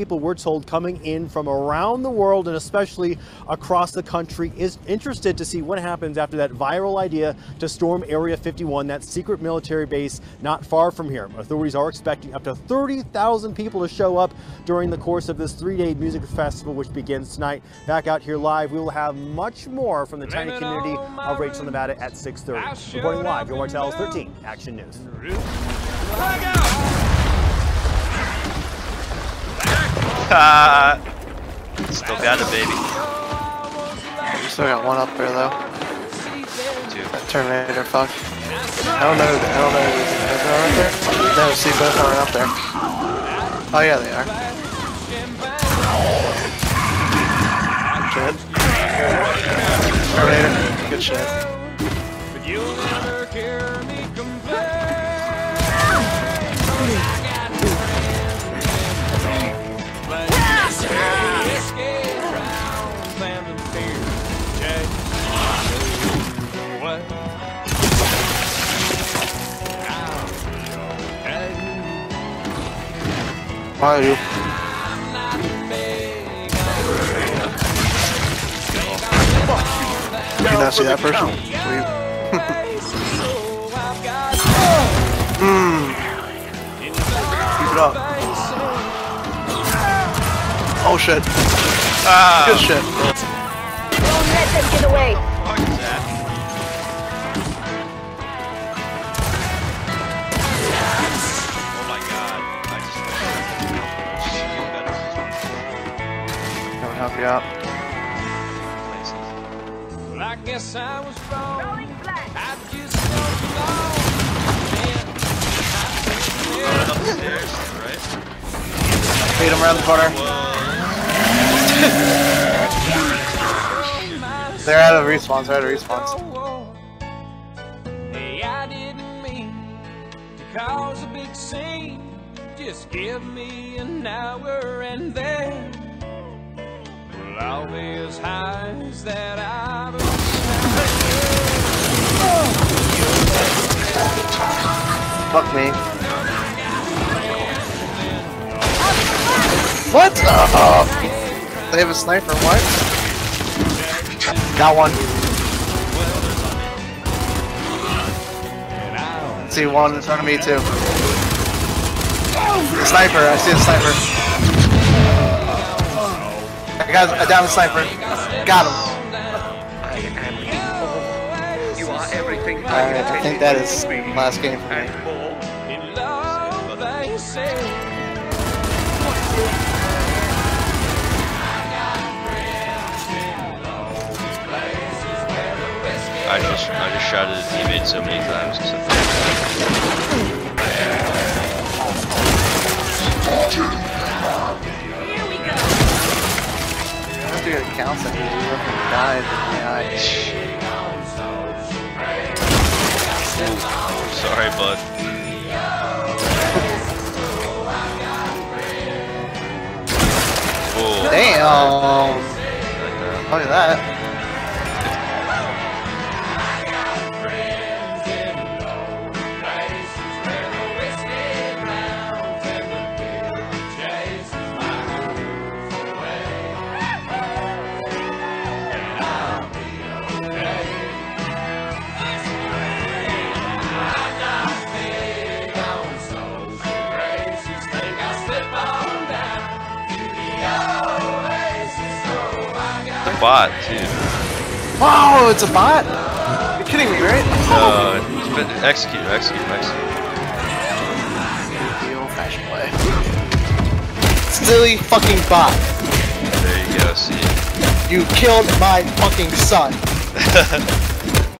people we're told coming in from around the world and especially across the country is interested to see what happens after that viral idea to storm Area 51, that secret military base not far from here. Authorities are expecting up to 30,000 people to show up during the course of this three-day music festival which begins tonight. Back out here live, we will have much more from the tiny community of Rachel, Nevada at 6.30. Reporting live, Joe Martell's 13 Action News. Still got it, baby. We still got one up there though. Two. That Terminator fuck. I don't know. I don't know. Is it right there? No, see both aren't up there. Oh yeah, they are. Shit. Terminator. Good shit. Mario. Did you not see that person? Mmm. Keep it up. Oh shit. Ah! Good shit. Don't let them get away. Help you out. places. Well, I guess I was wrong. Throwing flash. I just don't know. Running up the stairs, right? Beat him around the corner. They're out of respawns, they're out of respawns. Hey, I didn't mean to cause a big scene. Just give me an hour and then we'll be as high as that I've Fuck me. What? Oh. They have a sniper, what? Got one. See one in front of me too. The sniper, I see a sniper. I got I down the sniper. Got him. You are everything Alright, I think that is last game for me. and more. in love, they say. I just I just shot at a teammate so many times it counts if you fucking died in the eye. Sorry, bud. Damn! Look at that. Bot too. Wow, it's a bot? You're kidding me, right? No, it's execute, execute, execute. The old-fashioned way. Silly fucking bot. There you go. See. You killed my fucking son.